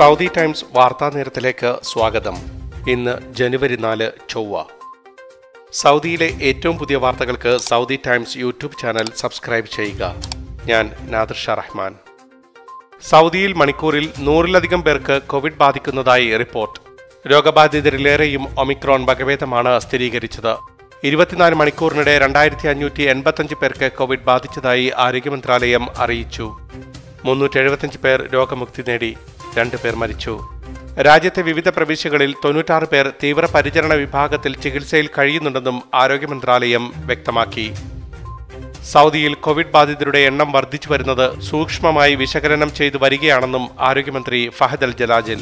Saudi times വാർത്താ നേരത്തിലേക്ക് സ്വാഗതം. ഇന്ന് ജനുവരി നാല് ചൊവ്വ. സൗദിയിലെ ഏറ്റവും പുതിയ വാർത്തകൾക്ക് Saudi times YouTube channel subscribe ചെയ്യുക. ഞാൻ നാദർഷ റഹ്മാൻ. സൗദിയിൽ മണിക്കൂറിൽ നൂറിലധികം പേർക്ക് കോവിഡ് ബാധിക്കുന്നതായി റിപ്പോർട്ട്. രോഗബാധിതരിലേറെയും ഒമിക്രോൺ വകഭേദമാണ് സ്ഥിരീകരിച്ചത്. ഇരുപത്തിനാല് മണിക്കൂറിനിടെ രണ്ടായിരത്തി അഞ്ഞൂറ്റി എൺപത്തഞ്ച് പേർക്ക് കോവിഡ് ബാധിച്ചതായി ആരോഗ്യ മന്ത്രാലയം അറിയിച്ചു. മുന്നൂറ്റി എഴുപത്തഞ്ച് പേർ രോഗമുക്തി നേടി. രണ്ട് പേർ മരിച്ചു. രാജ്യത്തെ വിവിധ പ്രവിശ്യകളിൽ തൊണ്ണൂറ്റാറ് പേർ തീവ്രപരിചരണ വിഭാഗത്തിൽ ചികിത്സയിൽ കഴിയുന്നുണ്ടെന്നും ആരോഗ്യ മന്ത്രാലയം വ്യക്തമാക്കി. സൗദിയിൽ കോവിഡ് ബാധിതരുടെ എണ്ണം വർദ്ധിച്ചു വരുന്നത് സൂക്ഷ്മമായി വിശകലനം ചെയ്തു വരികയാണെന്നും ആരോഗ്യമന്ത്രി ഫഹദ് അൽ ജലാജിൽ.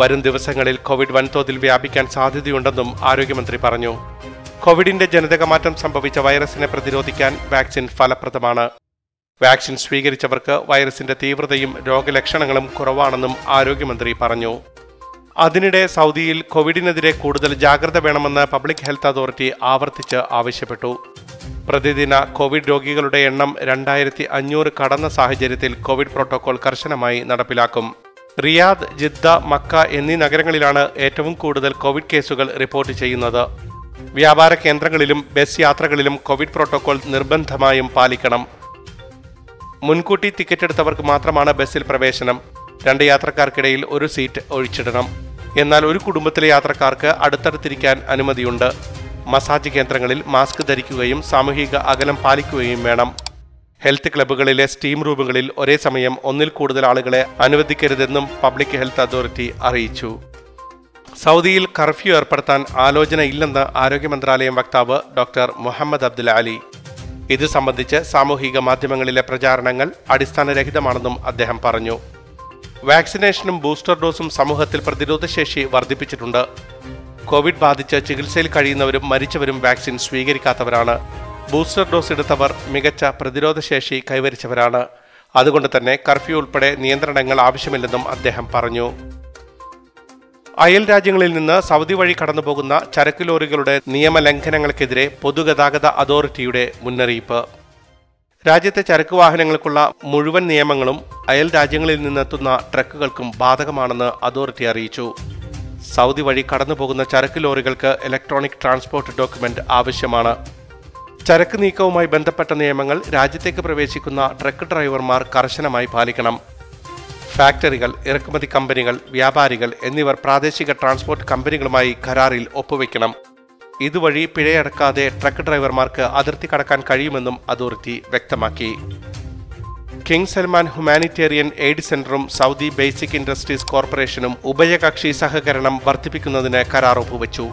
വരും ദിവസങ്ങളിൽ കോവിഡ് വൻതോതിൽ വ്യാപിക്കാൻ സാധ്യതയുണ്ടെന്നും ആരോഗ്യമന്ത്രി പറഞ്ഞു. കോവിഡിന്റെ ജനിതകമാറ്റം സംഭവിച്ച വൈറസിനെ പ്രതിരോധിക്കാൻ വാക്സിൻ ഫലപ്രദമാണ്. വാക്സിൻ സ്വീകരിച്ചവർക്ക് വൈറസിന്റെ തീവ്രതയും രോഗലക്ഷണങ്ങളും കുറവാണെന്നും ആരോഗ്യമന്ത്രി പറഞ്ഞു. അതിനിടെ സൗദിയിൽ കോവിഡിനെതിരെ കൂടുതൽ ജാഗ്രത വേണമെന്ന് പബ്ലിക് ഹെൽത്ത് അതോറിറ്റി ആവർത്തിച്ച് ആവശ്യപ്പെട്ടു. പ്രതിദിന കോവിഡ് രോഗികളുടെ എണ്ണം രണ്ടായിരത്തി അഞ്ഞൂറ് കടന്ന സാഹചര്യത്തിൽ കോവിഡ് പ്രോട്ടോകോൾ കർശനമായി നടപ്പിലാക്കും. റിയാദ് ജിദ്ദ മക്ക എന്നീ നഗരങ്ങളിലാണ് ഏറ്റവും കൂടുതൽ കോവിഡ് കേസുകൾ റിപ്പോർട്ട് ചെയ്യുന്നത്. വ്യാപാര കേന്ദ്രങ്ങളിലും ബസ് യാത്രകളിലും കോവിഡ് പ്രോട്ടോകോൾ നിർബന്ധമായും പാലിക്കണം. മുൻകൂട്ടി ടിക്കറ്റ് എടുത്തവർക്ക് മാത്രമാണ് ബസ്സിൽ പ്രവേശനം. രണ്ട് യാത്രക്കാർക്കിടയിൽ ഒരു സീറ്റ് ഒഴിച്ചിടണം. എന്നാൽ ഒരു കുടുംബത്തിലെ യാത്രക്കാർക്ക് അടുത്തടുത്തിരിക്കാൻ അനുമതിയുണ്ട്. മസാജ് കേന്ദ്രങ്ങളിൽ മാസ്ക് ധരിക്കുകയും സാമൂഹിക അകലം പാലിക്കുകയും വേണം. ഹെൽത്ത് ക്ലബ്ബുകളിലെ സ്റ്റീം റൂമുകളിൽ ഒരേ സമയം ഒന്നിൽ കൂടുതൽ ആളുകളെ അനുവദിക്കരുതെന്നും പബ്ലിക് ഹെൽത്ത് അതോറിറ്റി അറിയിച്ചു. സൗദിയിൽ കർഫ്യൂ ഏർപ്പെടുത്താൻ ആലോചനയില്ലെന്ന് ആരോഗ്യ മന്ത്രാലയം വക്താവ് ഡോക്ടർ മുഹമ്മദ് അബ്ദുൽ അലി. ഇത് സംബന്ധിച്ച് സാമൂഹിക മാധ്യമങ്ങളിലെ പ്രചാരണങ്ങൾ അടിസ്ഥാനരഹിതമാണെന്നും അദ്ദേഹം പറഞ്ഞു. വാക്സിനേഷനും ബൂസ്റ്റർ ഡോസും സമൂഹത്തിൽ പ്രതിരോധശേഷി വർദ്ധിപ്പിച്ചിട്ടുണ്ട്. കോവിഡ് ബാധിച്ച് ചികിത്സയിൽ കഴിയുന്നവരും മരിച്ചവരും വാക്സിൻ സ്വീകരിക്കാത്തവരാണ്. ബൂസ്റ്റർ ഡോസ് എടുത്തവർ മികച്ച പ്രതിരോധശേഷി കൈവരിച്ചവരാണ്. അതുകൊണ്ട് തന്നെ കർഫ്യൂ ഉൾപ്പെടെ നിയന്ത്രണങ്ങൾ ആവശ്യമില്ലെന്നും അദ്ദേഹം പറഞ്ഞു. അയൽ രാജ്യങ്ങളിൽ നിന്ന് സൗദി വഴി കടന്നുപോകുന്ന ചരക്ക് ലോറികളുടെ നിയമലംഘനങ്ങൾക്കെതിരെ പൊതുഗതാഗത അതോറിറ്റിയുടെ മുന്നറിയിപ്പ്. രാജ്യത്തെ ചരക്ക് വാഹനങ്ങൾക്കുള്ള മുഴുവൻ നിയമങ്ങളും അയൽ രാജ്യങ്ങളിൽ നിന്നെത്തുന്ന ട്രക്കുകൾക്കും ബാധകമാണെന്ന് അതോറിറ്റി അറിയിച്ചു. സൗദി വഴി കടന്നുപോകുന്ന ചരക്ക് ലോറികൾക്ക് ഇലക്ട്രോണിക് ട്രാൻസ്പോർട്ട് ഡോക്യുമെന്റ് ആവശ്യമാണ്. ചരക്ക് നീക്കവുമായി ബന്ധപ്പെട്ട നിയമങ്ങൾ രാജ്യത്തേക്ക് പ്രവേശിക്കുന്ന ട്രക്ക് ഡ്രൈവർമാർ കർശനമായി പാലിക്കണം. ഫാക്ടറികൾ ഇറക്കുമതി കമ്പനികൾ വ്യാപാരികൾ എന്നിവർ പ്രാദേശിക ട്രാൻസ്പോർട്ട് കമ്പനികളുമായി കരാറിൽ ഒപ്പുവെക്കണം ഇതുവഴി പിഴയടക്കാതെ ട്രക്ക് ഡ്രൈവർമാർക്ക് അതിർത്തി കടക്കാൻ കഴിയുമെന്നും അതോറിറ്റി വ്യക്തമാക്കി. കിങ് സൽമാൻ ഹ്യൂമാനിറ്റേറിയൻ എയ്ഡ് സെന്ററും സൗദി ബേസിക് ഇൻഡസ്ട്രീസ് കോർപ്പറേഷനും ഉഭയകക്ഷി സഹകരണം വർദ്ധിപ്പിക്കുന്നതിന് കരാർ ഒപ്പുവെച്ചു.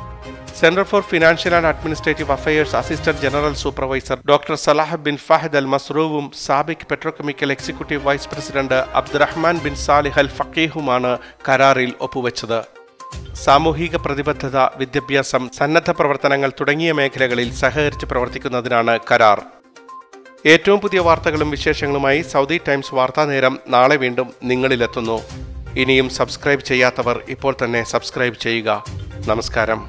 Centre for financial and administrative affairs assistant general supervisor doctor Salah bin Fahad Al മസ്റൂവും SABIC petrochemical executive vice president Abdulrahman bin Saleh Al ഫക്കീഹുമാണ് കരാറിൽ ഒപ്പുവെച്ചത്. സാമൂഹിക പ്രതിബദ്ധത വിദ്യാഭ്യാസം സന്നദ്ധ പ്രവർത്തനങ്ങൾ തുടങ്ങിയ മേഖലകളിൽ സഹകരിച്ച് പ്രവർത്തിക്കുന്നതിനാണ് കരാർ. ഏറ്റവും പുതിയ വാർത്തകളും വിശേഷങ്ങളുമായി സൗദി ടൈംസ് വാർത്താ നേരം നാളെ വീണ്ടും നിങ്ങളിലെത്തുന്നു. ഇനിയും സബ്സ്ക്രൈബ് ചെയ്യാത്തവർ ഇപ്പോൾ തന്നെ സബ്സ്ക്രൈബ് ചെയ്യുക. നമസ്കാരം.